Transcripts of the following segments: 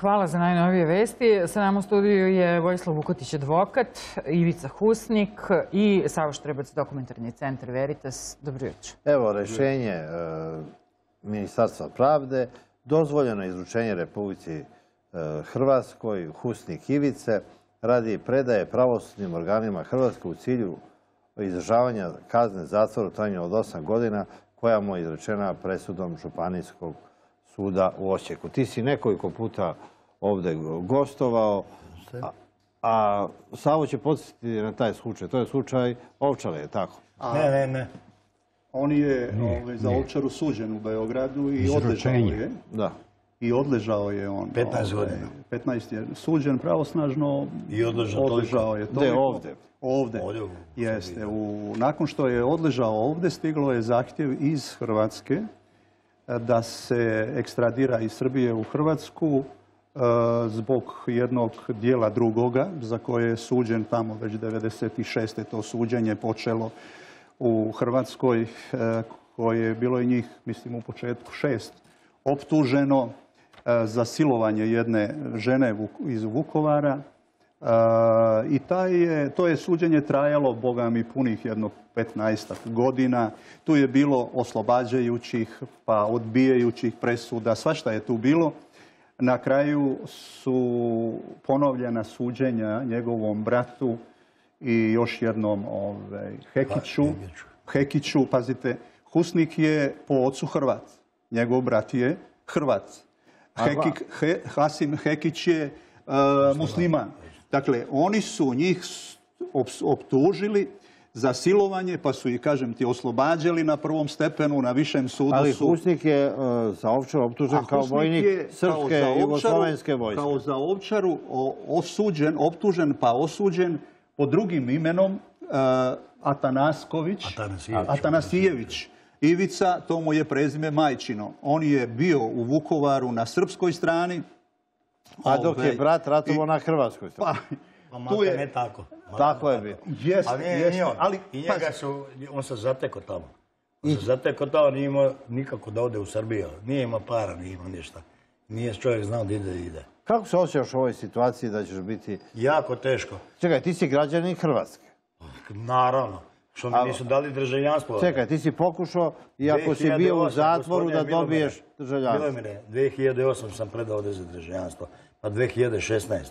Hvala za najnovije vesti. Sa nama u studiju je Vojislav Vukotić, advokat, Ivica Husnik i Savo Štrebac, dokumentarni centar Veritas. Dobro jutro. Evo rešenje e, Ministarstva pravde, dozvoljeno izručenje Republici e, Hrvatskoj, Husnik Ivice, radi predaje pravosudnim organima Hrvatske u cilju izdržavanja kazne zatvora u trajanju od 8 godina koja mu je izrečena presudom Županijskog suda u Osijeku. Ti si nekoliko puta ovdje gostovao, a, a Savo će podsjetiti na taj slučaj. To je slučaj Ovčale, je tako? Ne, ne, ne. On je ovaj, za Ovčaru suđen u Beogradu i odležao je. Da. I odležao je on. 15 ovaj, godina. 15 je suđen pravosnažno. I odležao odležao je Gde, toliko. ovdje? Ovdje. Ovdje u Jeste. U, nakon što je odležao ovdje, stiglo je zahtjev iz Hrvatske da se ekstradira iz Srbije u Hrvatsku e, zbog jednog dijela drugoga za koje je suđen tamo već 96. to suđenje počelo u Hrvatskoj e, koje je bilo i njih, mislim u početku šest, optuženo e, za silovanje jedne žene iz Vukovara. E, I taj je, to je suđenje trajalo, boga mi, punih jedno 15 godina. Tu je bilo oslobađajućih, pa odbijajućih presuda, svašta je tu bilo. Na kraju su ponovljena suđenja njegovom bratu i još jednom ovaj, Hekiću. Hekiću. Pazite, Husnik je po ocu Hrvat. Njegov brat je Hrvat. Hekik, He- Hasim Hekić je e, musliman. Dakle, oni su njih optužili za silovanje, pa su ih, kažem ti, oslobađali na prvom stepenu, na višem sudu Ali. Husnik je e, za Ovčar optužen kao vojnik srpske za i Ovčaru- jugoslovenske vojske. Kao za Ovčaru osuđen, optužen pa osuđen pod drugim imenom uh, Atanasković. Atanasijević. Atanasijević. Ivica, to mu je prezime majčino. On je bio u Vukovaru na srpskoj strani. A dok je Ovaj, brat ratovao i- na hrvatskoj strani. Pa, Pa tu je... ne tako. Tako je ne nije, on. ali, I njega su, on se zatekao tamo. On se zatekao tamo, nije imao nikako da ode u Srbiju. Nije imao para, nije imao ništa. Nije čovjek znao da ide, ide. Kako se osjećaš u ovoj situaciji da ćeš biti... Jako teško. Čekaj, ti si građanin Hrvatske. Naravno. Što mi Ali- nisu dali državljanstvo. Čekaj, ti si pokušao, iako si bio u 2008, zatvoru, da dobiješ državljanstvo. Milomire, 2008 sam predao ovdje za državljanstvo, pa 2016.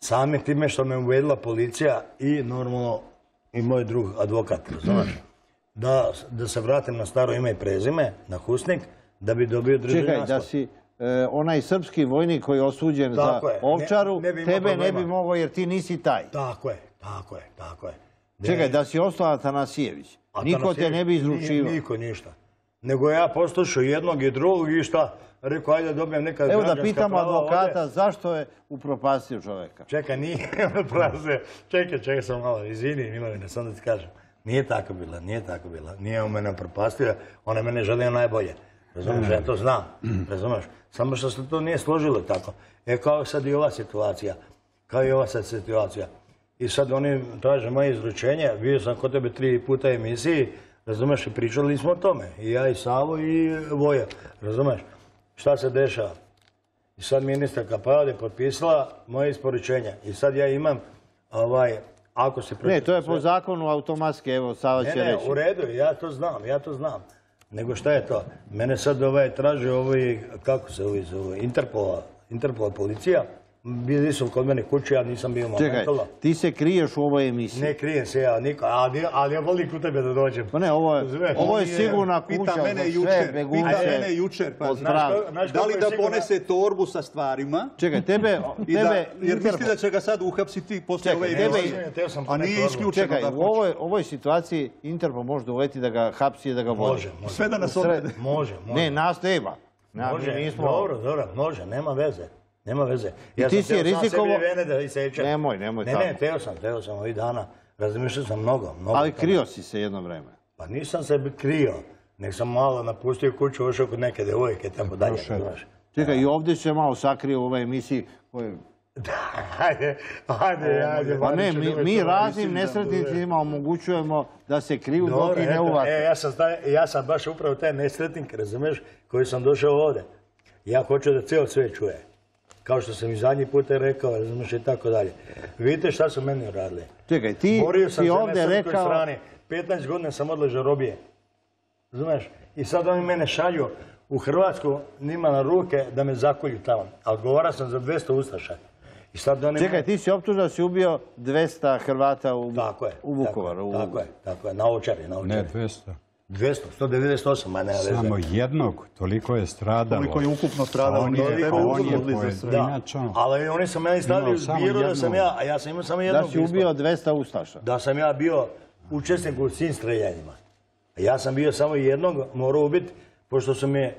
Samim time što me uvedila policija i normalno i moj drug advokat, znaš, da, da se vratim na staro ime i prezime, na Husnik, da bi dobio Čekaj, državljanstvo. da si e, onaj srpski vojnik koji je osuđen za je. Ovčaru, ne tebe ne bi mogao jer ti nisi taj. Tako je, tako je, tako je. Ne- Čekaj, da si ostao Atanasijević. Niko te ne bi izručivao. Niko ništa. Nego ja poslušao jednog i drugog i šta? Rekao, ajde dobijem neka Evo da pitamo prava advokata ovdje. zašto je upropastio čoveka. Čekaj, nije praze. Čekaj, čekaj sam malo, izvini, Milovine, sam da ti kažem. Nije tako bila, nije tako bila. Nije on mene propastio, ona je mene želio najbolje. Razumiješ, ja to znam, razumiješ. Samo što se to nije složilo tako. E kao sad i ova situacija. Kao i ova sad situacija. I sad oni traže moje izručenje, bio sam kod tebe tri puta u emisiji, razumiješ, i pričali smo o tome. I ja, i Savo, i Voja, razumiješ. Šta se dešava? I sad ministarka Pavlje potpisala moje isporučenje. I sad ja imam, ovaj, ako se... Ne, to je sve- po zakonu automatski, evo Sava Ne, će ne, reći. u redu, je, ja to znam, ja to znam. Nego šta je to? Mene sad ovaj traži ovaj, kako se ovi zove, Interpola, Interpola policija. Bili su kod mene kući, ja nisam bio Čekaj, momentala. ti se kriješ u ovoj emisiji. Ne krijem se ja, niko, ali, ali ja volim kod tebe da dođem. Pa ne, ovo je, ovo je sigurna pita kuća mene za jučer, sve pita begunce. mene jučer, pa znaš znaš Da li da sigurna- ponese torbu sa stvarima? Čekaj, tebe, da, tebe, jer misli da će ga sad uhapsiti posle Čekaj, ove tebe- emisije. Teo sam A nije isključeno Čekaj, da u ovoj, ovoj situaciji Interpol može uveti da ga hapsi i da ga vodi. Može, može. Sve da nas odvede. Može, može. Ne, nas nema. Na, Može, dobro, dobro, može, nema veze. Nema veze. I ti sam si teo sam rizikovo- sebi vene da isečem. Nemoj, nemoj Ne, tako. ne, teo sam, teo sam ovih dana. Razmišljao sam mnogo, mnogo. Ali krio si se jedno vreme. Pa nisam se krio. Nek sam malo napustio kuću, ošao kod neke devojke, tako dalje. Čekaj, i ovdje se malo sakrio u ovoj emisiji. Koje... Ajde, ajde, ajde. Pa ne, mi, mi raznim nesretnicima omogućujemo da se kriju dok ih ne uvate. e, ja sam, ja sam baš upravo taj nesretnik, razumeš, koji sam došao ovdje. Ja hoću da ceo sve čuje. Kao što sam i zadnji put rekao, razumiješ i tako dalje. Vidite šta su meni uradili. Čekaj, ti Borio sam na ovdje rekao... strani. 15 godina sam odležao robije. Razumiješ? I sad oni mene šalju u Hrvatsku, njima na ruke da me zakolju tamo. A odgovara sam za 200 ustaša. I sad oni Čekaj, ti si optužen da si ubio 200 Hrvata u, Tako je. u Vukovaru. Tako, je, tako je, tako je. Na ovčari, na ovčari. Ne 200. 200, 198, ma nema veze. Samo jednog, toliko je stradalo. Koliko je ukupno stradalo, On je, on pojedinačno. ali oni su meni stavili zbiru da sam ja, a ja sam imao samo Da jednog si ubio 200 Ustaša. da sam ja bio učesnik u svim streljanjima. A ja sam bio samo jednog, morao ubiti, pošto su me...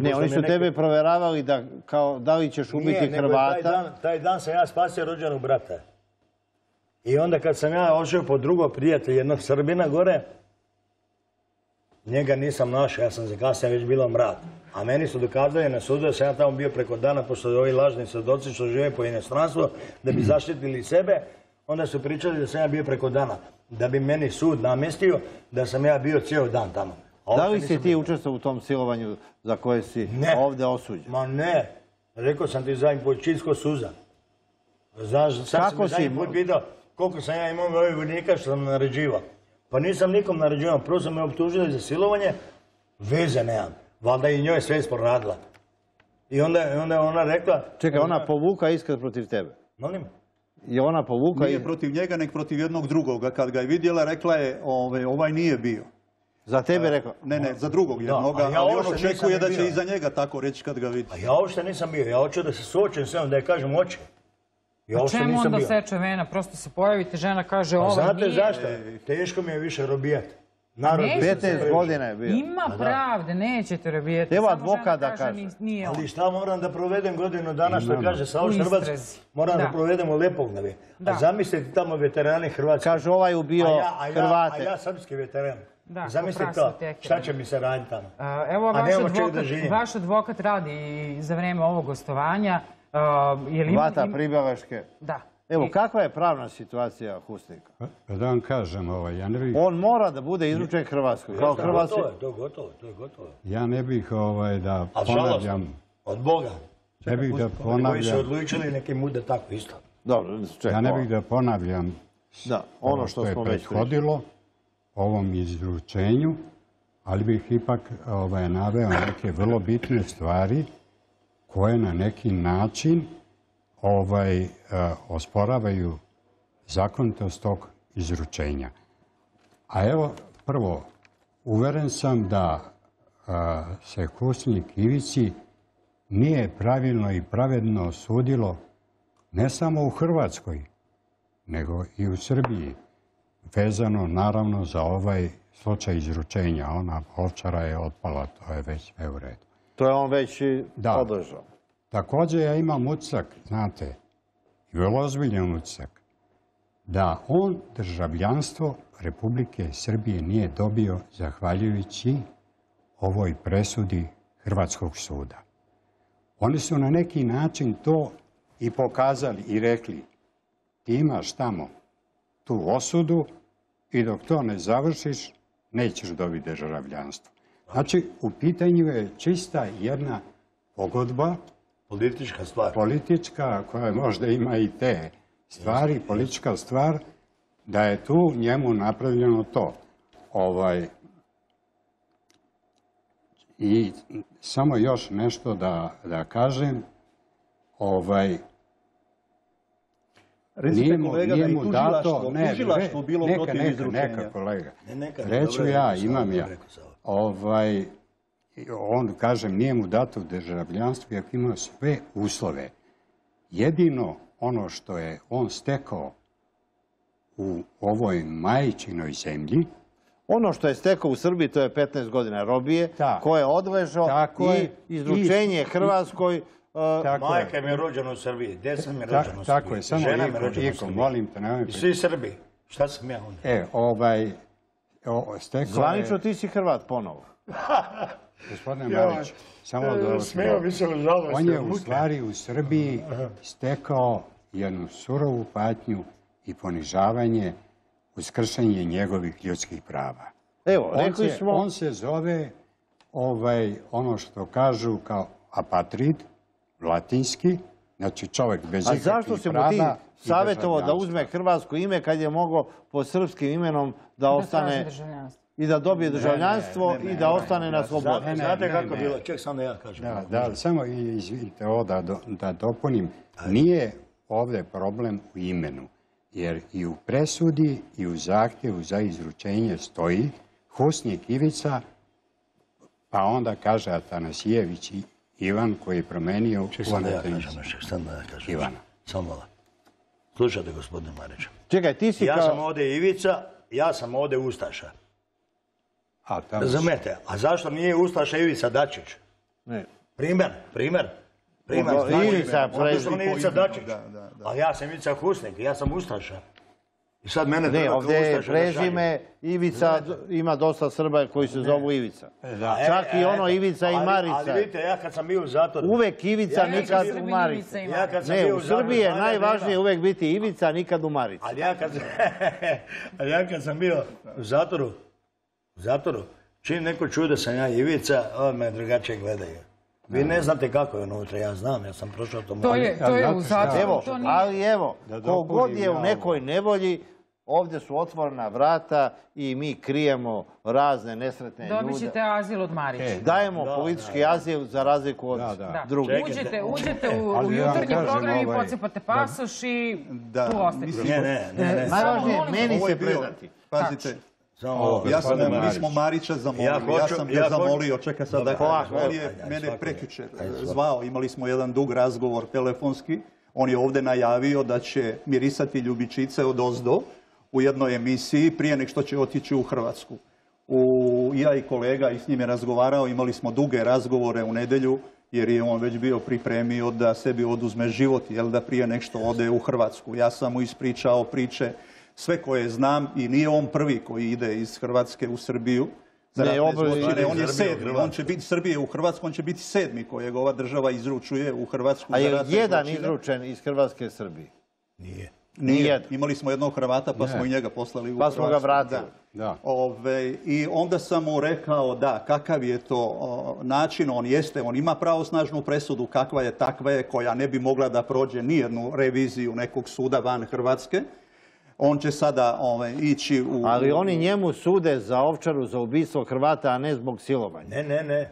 Ne, oni su tebe provjeravali da, kao, da li ćeš ubiti Nije, nego je Hrvata. Taj dan, taj dan sam ja spasio rođenog brata. I onda kad sam ja ošao po drugog prijatelja, jednog Srbina gore, njega nisam našao, ja sam za kasnije već bilo mrad. A meni su dokazali na sudu da sam ja tamo bio preko dana, pošto ovi lažni svjedoci što žive po inostranstvu, da bi zaštitili sebe, onda su pričali da sam ja bio preko dana. Da bi meni sud namjestio da sam ja bio cijel dan tamo. A Da li si ti učestvovao u tom silovanju za koje si Ne. ovdje osuđen? Ma ne, rekao sam ti zadnji put činsko suza. Znaš, sad Kako si me zadnji put pitao koliko sam ja imao ovih vojnika što sam naređivao. Pa nisam nikom naređivao, prvo sam me optužili za silovanje, veze nemam. Valjda i njoj sve sporadila. I onda, onda je ona rekla... Čekaj, ona povuka iskaz protiv tebe. Molim? Je ona povuka Nije i- protiv njega, nego protiv jednog drugoga. Kad ga je vidjela, rekla je, ove, ovaj nije bio. za tebe rekao. Ne, ne, za drugog jednoga, ja ali on očekuje da će i za njega tako reći kad ga vidi. A ja uopšte nisam bio, ja hoću da se suočim s njom, da je kažem oči. Ja A uopšte čemu onda bio. seče vena? Prosto se pojavite, žena kaže A ovo znate nije. zašto? Teško mi je više robijati. Narod Neće bi se 15 previše- godina je bio. Ima pravde, nećete robijeti. Evo advokat da kaže, kaže. "Nis- Nije on. Ali šta moram da provedem godinu dana što kaže Savo U Štrbac, istrazi. moram da, Da. provedemo Lepognave. Da. A zamislite tamo veterani Hrvatske. Kaže, ovaj ubio a ja, a ja, Hrvate. A ja srpski veteran. Da, Zamislite to, šta će mi se raditi tamo? A, Evo, vaš nemamo čega da advokat, vaš advokat radi za vrijeme ovog gostovanja. A, je li ima- Hvata im- pribaveške. Da. Evo, kakva je pravna situacija Husnika? Pa Da vam kažem, ovaj, ja ne bih, On mora da bude izručen Hrvatskoj. Kao To je Hrvatski... gotovo, to je gotovo, to je gotovo. ja ne bih ovaj, da ponavljam, od Boga. ne bih da Koji su ponavljam, odlučili neki mude tako isto. Dobro, čekaj. ja ne bih da ponavljam Da, ono što je smo već prethodilo ovom izručenju, ali bih ipak ovaj, naveo neke vrlo bitne stvari koje na neki način ovaj, eh, osporavaju zakonitost tog izručenja. A evo, prvo, uveren sam da eh, se Husnik Ivici nije pravilno i pravedno sudilo ne samo u Hrvatskoj, nego i u Srbiji, vezano naravno za ovaj slučaj izručenja. Ona ovčara je otpala, to je već sve u redu. To je on već i Da. održao. Također ja imam utisak, znate, i vrlo ozbiljan utisak, da on državljanstvo Republike Srbije nije dobio zahvaljujući ovoj presudi Hrvatskog suda. Oni su na neki način to i pokazali i rekli ti imaš tamo tu osudu i dok to ne završiš nećeš dobiti državljanstvo. Znači, u pitanju je čista jedna pogodba Politička stvar. politička koja možda ima i te stvari, politička stvar, da je tu njemu napravljeno to. Ovaj, I samo još nešto da, da kažem. Ovaj, Recite nije mu- kolega nije da i tužilaštvo, dato- ne, tužilaštvo bilo neka, protiv neka, izručenja. Neka, kolega. Ne, neka, Reću dobro ja, imam dobro ja. Ovaj, on, kažem, nije mu dato državljanstvo iako ima sve uslove. Jedino ono što je on stekao u ovoj majčinoj zemlji, Ono što je stekao u Srbiji, to je 15 godina robije, koje je odležao Tako i je. izručenje I- Hrvatskoj. uh, tako Majka je. mi je rođena u Srbiji, djeca mi je rođena u Srbiji. tako je, samo Žena mi je rođena u Srbiji. molim te, nemoj I svi Srbi. Šta sam ja onda? E, ovaj, o, stekao Zvanično je, ti si Hrvat ponovo. gospodine Marić, samo da Smeo mi se žalosti, On je u stvari u Srbiji stekao jednu surovu patnju i ponižavanje uz kršenje njegovih ljudskih prava. Evo, On rekli se, smo... on se zove ovaj, ono što kažu kao apatrid, latinski, Znači čovjek bez A ikakvih zašto se mu ti prava savjetovao da uzme hrvatsko ime kad je mogao pod srpskim imenom da ostane i da dobije državljanstvo ne, ne, i da ne, ostane na slobodi? Znate, kako bilo? Ček, samo da ja kažem. Da, da, samo i- izvinite ovo da, do- da dopunim. Nije ovdje problem u imenu, jer i u presudi i u zahtjevu za izručenje stoji Husnik Ivica, pa onda kaže Atanasijević i Ivan koji je promenio Ček, samo da ja Ivana kažem, ček, samo Slušajte, gospodine Marić. Čekaj, ti si Ja kao... sam ovdje Ivica, ja sam ovdje Ustaša. A tamo Razumete? A zašto nije Ustaša Ivica Dačić? Ne. Primjer, primjer. Primjer. Ovo, Znači, Ivica je zato što prezime. on je Ivica Dačić. da, da, da. A ja sam Ivica Husnik, ja sam Ustaša. I sad mene Ne, ovdje je prezime Ivica, ima dosta Srba koji se zovu Ivica. Da. Čak i ono eto, Ivica i ali- Marica. Ali vidite, ja kad sam bio u zatvoru... Uvek Ivica, Ja kad nikad u Marici. Ja kad sam Ne, bio u Srbiji je najvažnije uvek biti Ivica, nikad u Marici. Ali ja kad, ali ja kad sam bio u zatvoru, u zatvoru, čim neko čuje da sam ja Ivica, on me drugačije gledaju. Vi ne znate kako je unutra, ja znam, ja sam prošao to. To je, to je u zatvoru. Evo, ali evo, kogod je u nekoj nevolji, ovdje su otvorena vrata i mi krijemo razne nesretne Dobit ljude. ćete azil od Marića. E, Dajemo Da, politički azil za razliku od drugih. Uđete, uđete u, u jutarnji program i ovaj, pocepate pasoš i tu ostajete. mislim- Ne, ne, ne, ne. Najvažnije je meni se predati. pazite, Ovo, ja sam, mi smo Marić. Marića zamolili, Ja sam ga ja zamolio, čekaj sad on je mene prekjučer zvao, imali smo jedan dug razgovor telefonski, on je ovdje najavio da će mirisati ljubičice od ozdo u jednoj emisiji prije nek što će otići u Hrvatsku. U, ja i kolega i s njim je razgovarao, imali smo duge razgovore u nedjelju, jer je on već bio pripremio da sebi oduzme život, jel da prije nek što ode u Hrvatsku. Ja sam mu ispričao priče, sve koje znam i nije on prvi koji ide iz Hrvatske u Srbiju. za Ne, zločine. on je sedmi, on će biti Srbije u Hrvatsku, on će biti sedmi kojeg ova država izručuje u Hrvatsku. A je jedan zločine. izručen iz Hrvatske Srbije? Nije. Nije. Imali smo jednog Hrvata pa Ne. smo i njega poslali u Pa smo ga vratili. Da. Da. Ove, I onda sam mu rekao da, kakav je to o, način, on jeste, on ima pravosnažnu presudu, kakva je takva je, koja ne bi mogla da prođe nijednu reviziju nekog suda van Hrvatske. On će sada ove, ići u... Ali oni njemu sude za ovčaru, za ubistvo Hrvata, a ne zbog silovanja. Ne, ne, ne.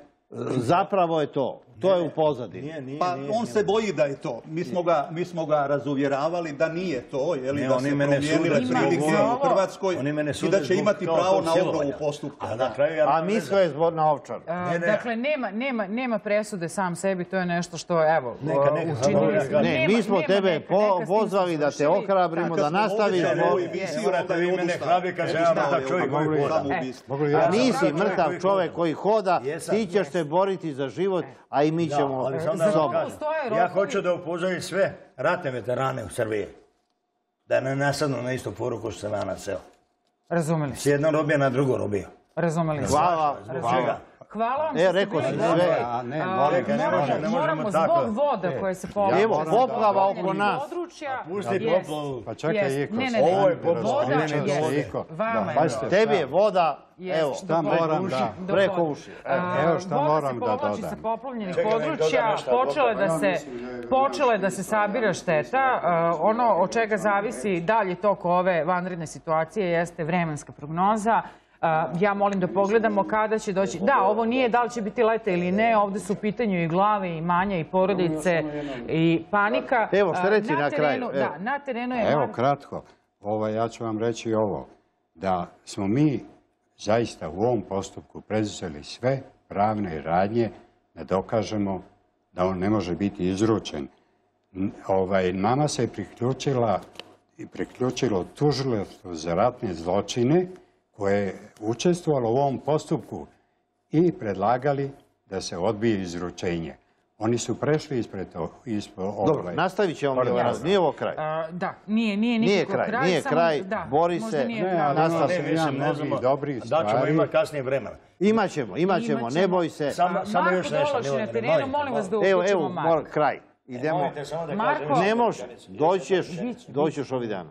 Zapravo je to. To je u pozadini. Nije, nije, Pa nije, on nije. se boji da je to. Mi smo ga, mi smo ga razuvjeravali da nije to, je li da se promijenile prilike u Hrvatskoj Oni mene i da će imati pravo na obnovu postupka. A da. na kraju ja A veze. mislio je zbog na ovčaru. A, Ne, ne. Dakle, nema, nema, nema presude sam sebi, to je nešto što, evo, Neka, neka, učinili smo. da- Ne, Nema- mi smo tebe pozvali da te ohrabrimo, da nastaviš. Evo, vi mene hrabri kad se ja mrtav je čovjek koji hoda. A nisi mrtav čovjek koji hoda, ti ćeš se boriti za život, a i mi Da, ćemo ali da vam kažem, Ja hoću da upozorim sve ratne veterane u Srbiji. Da ne nasadnu na istu poruku što sam ja naseo. Razumeli S ste, jedno robio na drugo robio. razumeli ste. Hvala. Zbog hvala. Hvala vam E, što ste rekao bili moramo- može- ne možemo moramo tako. zbog voda koje se povlače. Evo, sa poplava oko poplavljenih nas. Područja, pusti poplavu. Pa čekaj. Iko. Ovo je poplava. Voda se, Tebi je voda, evo, šta voda. moram da- preko voda. uši. Evo šta voda moram se da povlači dodam. sa poplavljenih Čekaj, nek područja, dodam nešto, počele da se, počele da se sabira šteta. A, Ono od čega zavisi dalji tok ove vanredne situacije jeste vremenska prognoza. A, Ja molim da pogledamo kada će doći. Da, ovo nije da li će biti leta ili ne, ovde su u pitanju i glave, i manja, i porodice, i panika. Evo, šta A, reci na kraju. Da, na terenu je... Evo, kratko. Ovo, ja ću vam reći ovo. Da smo mi zaista u ovom postupku preduzeli sve pravne radnje da dokažemo da on ne može biti izručen. Ovaj, nama se priključila i priključilo tužilaštvo za ratne zločine koje je učestvovalo u ovom postupku i predlagali da se odbije izručenje. Oni su prešli ispred, to- ispod Dobro, ovaj, nastavit ćemo Milorad, nije ovo kraj. A, da, nije, nije Nije nikako kraj, nije samo- kraj, da, bori se. nije Ne, Nastav se. Ne, ne mnogih znamo. dobrih Da ćemo stvari. imati kasnije vremena. Imaćemo, imaćemo, ne boj se. Samo, Marko još nešto. Dološ je na terenu, molim vas da Evo, uključimo evo, Marka. mor- kraj. Idemo. Marko-. Ne možeš, doći ćeš, doći ćeš ovih dana.